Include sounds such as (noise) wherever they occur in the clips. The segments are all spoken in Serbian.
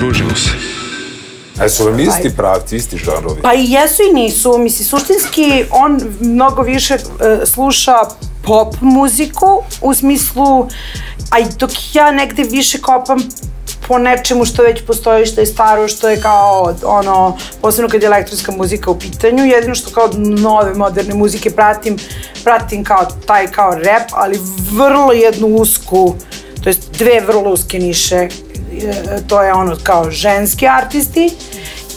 Družimo se. E su vam isti pravci, isti žarovi? Pa i jesu i nisu. Misli, suštinski on mnogo više uh, sluša pop muziku u smislu, a i dok ja negde više kopam po nečemu što već postoji, što je staro, što je kao ono, posebno kad je elektronska muzika u pitanju, jedino što kao nove moderne muzike pratim, pratim kao taj kao rap, ali vrlo jednu usku, to jest dve vrlo uske niše, e, to je ono kao ženski artisti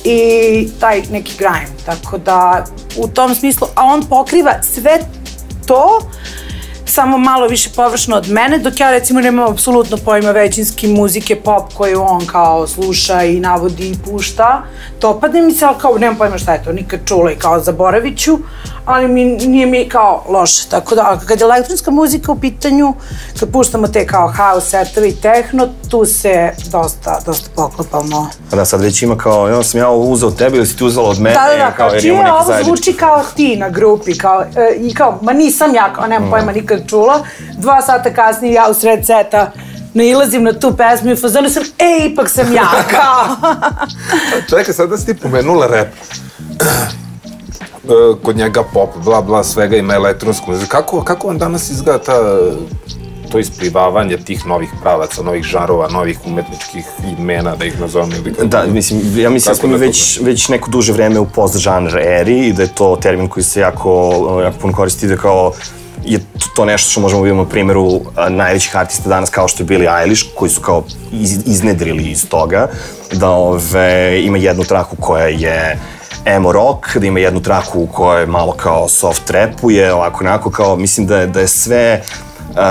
i taj neki grime, tako da u tom smislu, a on pokriva sve to, samo malo više površno od mene, dok ja recimo nemam apsolutno pojma većinski muzike pop koju on kao sluša i navodi i pušta. Dopadne mi se, ali kao nemam pojma šta je to, nikad čula i kao zaboravit ću, ali mi, nije mi kao loše. Tako da, kad je elektronska muzika u pitanju, kad puštamo te kao house setovi i tehno, tu se dosta, dosta poklopamo. Pa da, sad već ima kao, ja sam ja ovo uzao od tebe ili si ti uzela od mene, Da, da, da, kao, čije ovo zajednički. zvuči kao ti na grupi, kao, e, i kao, ma nisam ja, kao, nemam pojma nikad čula. Dva sata kasnije ja u sred seta nailazim na tu pesmu i fazonu sam, e, ipak sam ja, (laughs) kao. Čekaj, sada si ti pomenula rap. E, Kod njega pop, bla, bla, svega ima elektronsku muziku. Kako, kako vam danas izgleda ta, to isplivavanje tih novih pravaca, novih žarova, novih umetničkih imena, da ih nazovem ili kako? Da, mislim, ja mislim da smo mi da već, već neko duže vreme u post-žanr eri i da je to termin koji se jako, jako puno koristi da kao to- to nešto što možemo vidimo na primjeru najvećih artista danas kao što je Billie Eilish, koji su kao iz, iznedrili iz toga, da ove, ima jednu traku koja je emo rock, da ima jednu traku u kojoj malo kao soft rapuje, ovako onako kao, mislim da je, da je sve,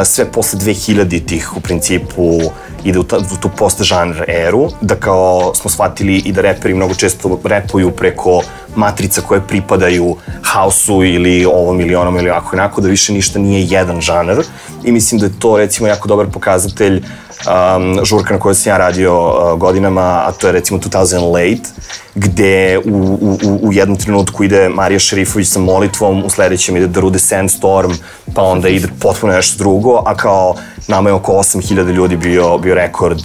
sve posle 2000-ih u principu ide u, ta, u tu post-žanr eru, da kao smo shvatili i da reperi mnogo često repuju preko matrica koje pripadaju hausu ili ovom ili onom ili ovako onako, da više ništa nije jedan žanar i mislim da je to recimo jako dobar pokazatelj um, žurka na kojoj sam ja radio uh, godinama, a to je recimo 2000 Late, gde u, u, u- jednom trenutku ide Marija Šerifović sa molitvom, u sledećem ide The Rude Sandstorm, pa onda ide potpuno nešto drugo, a kao nama je oko 8000 ljudi bio, bio rekord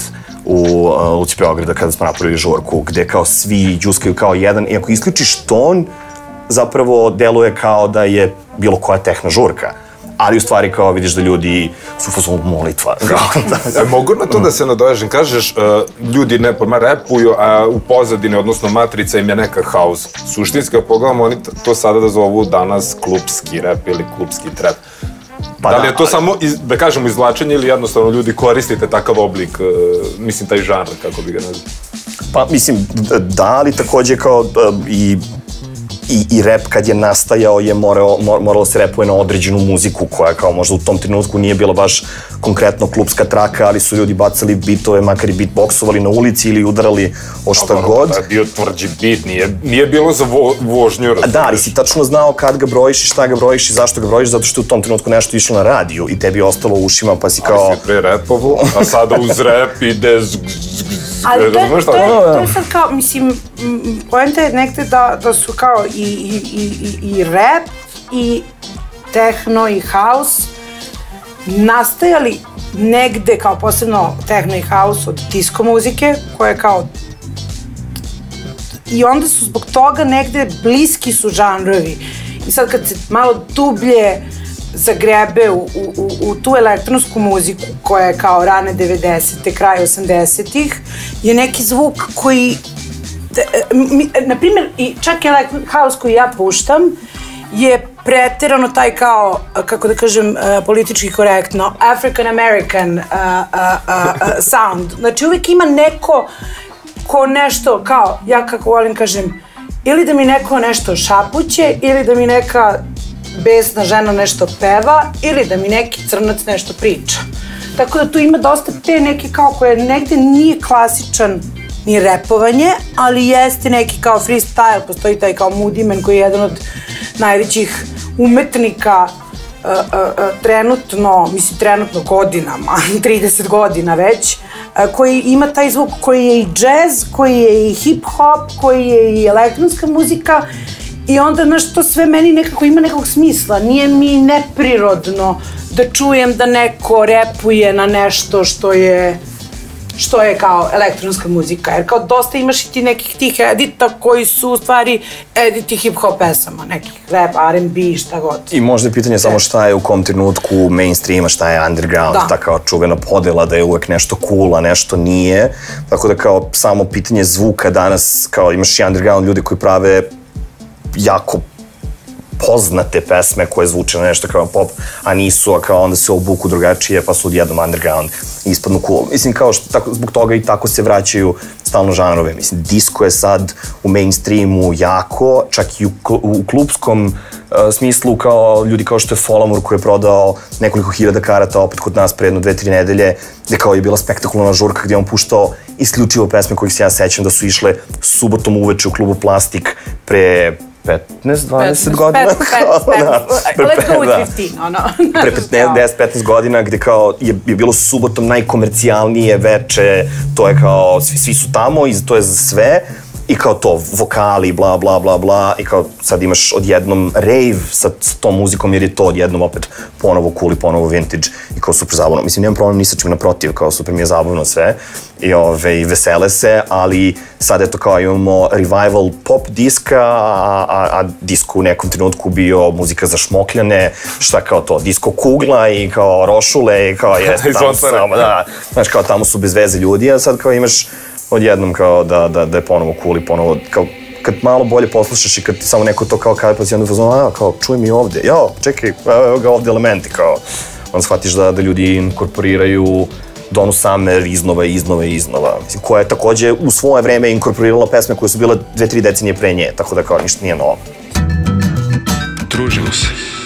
u uh, Luci Beograda kada smo napravili žurku, gde kao svi džuskaju kao jedan, i ako isključiš ton, zapravo deluje kao da je bilo koja tehna žurka. Ali u stvari kao vidiš da ljudi su u fazonu molitva. Da, E, mogu na to da se nadovežem, kažeš, uh, ljudi ne pojma repuju, a u pozadini, odnosno matrica im je neka house. Suštinski, ako pogledamo, oni to sada da zovu danas klubski rap ili klubski trap. Pa da li da, je to ali- samo, iz, da kažemo, izvlačenje ili jednostavno ljudi koristite takav oblik, uh, mislim, taj žanr, kako bi ga nazvali? Pa mislim, da, ali takođe kao da, i i, i rap kad je nastajao je morao, mor, moralo se repuje na određenu muziku koja kao možda u tom trenutku nije bila baš konkretno klubska traka, ali su ljudi bacali bitove, makar i beatboxovali na ulici ili udarali o šta god. Da je bio tvrđi bit, nije, nije bilo za vo, vožnju, razumiješ? Da, ali si tačno znao kad ga brojiš i šta ga brojiš i zašto ga brojiš, zato što je u tom trenutku nešto išlo na radiju i tebi je ostalo u ušima, pa si kao... Ali si pre repovo, a sada uz rep ide z, Ali to je, to, je, to je sad kao, mislim, poenta je negde da, da su kao i, i, i, i, i rap i techno i house nastajali negde kao posebno techno i house od disco muzike koja je kao i onda su zbog toga negde bliski su žanrovi. I sad kad se malo dublje zagrebe u, u, u, tu elektronsku muziku koja je kao rane 90. kraj 80-ih, je neki zvuk koji te- mi, na primjer, i čak i House koji ja puštam, je preterano taj kao, kako da kažem, politički korektno, African American uh, uh, sound. Znači uvijek ima neko ko nešto, kao, ja kako volim kažem, ili da mi neko nešto šapuće, ili da mi neka besna žena nešto peva, ili da mi neki crnac nešto priča. Tako da tu ima dosta te neke kao koje negde nije klasičan ni repovanje, ali jeste neki kao freestyle, postoji taj kao Moody koji je jedan od najvećih umetnika uh, uh, uh, trenutno, mislim trenutno godinama, (laughs) 30 godina već, uh, koji ima taj zvuk koji je i jazz, koji je i hip hop, koji je i elektronska muzika i onda znaš to sve meni nekako ima nekog smisla, nije mi neprirodno da čujem da neko repuje na nešto što je što je kao elektronska muzika, jer kao dosta imaš i ti nekih tih edita koji su u stvari editi hip-hop pesama, nekih rap, R&B, šta god. I možda je pitanje samo šta je u kom trenutku mainstreama, šta je underground, Da. ta kao čuvena podela da je uvek nešto cool, a nešto nije. Tako da kao samo pitanje zvuka danas, kao imaš i underground ljudi koji prave jako poznate pesme koje zvuče na nešto kao pop, a nisu, a kao onda se obuku drugačije, pa su odjednom underground i ispadnu cool. Mislim, kao što, tako, zbog toga i tako se vraćaju stalno žanrove. Mislim, disco je sad u mainstreamu jako, čak i u, u klubskom uh, smislu kao ljudi kao što je Folamur koji je prodao nekoliko hiljada karata opet kod nas pre jedno dve, tri nedelje, gde kao je bila spektakularna žurka gde je on puštao isključivo pesme kojih se ja sećam da su išle subotom uveče u klubu Plastik pre 15, 20 godina. kao, da, pre Let's go da. with 15, ono. pre 15, 10-15 (laughs) godina gde kao je, je bilo subotom najkomercijalnije veče, to je kao, svi, svi su tamo i to je za sve i kao to, vokali, bla, bla, bla, bla, i kao sad imaš odjednom rave sa, tom muzikom jer je to odjednom opet ponovo cool i ponovo vintage i kao super zabavno. Mislim, nemam problem ni sa čim naprotiv, kao super mi je zabavno sve. I, ove, i vesele se, ali sad eto kao imamo revival pop diska, a, a, a disko u nekom trenutku bio muzika za šmokljane, šta kao to, disko kugla i kao rošule i kao (laughs) jeste tamo samo, da, znaš kao tamo su bez veze ljudi, a sad kao imaš odjednom kao da, da, da je ponovo cool i ponovo kao kad malo bolje poslušaš i kad samo neko to kao kaže pa si onda u fazonu, a kao čuj mi ovde, jo, čekaj, evo ga ovde elementi kao, onda shvatiš da, da ljudi inkorporiraju Donu Summer iznova i iznova i iznova. Mislim, koja je takođe u svoje vreme inkorporirala pesme koje su bile dve, tri decenije pre nje, tako da kao ništa nije novo. Družimo se.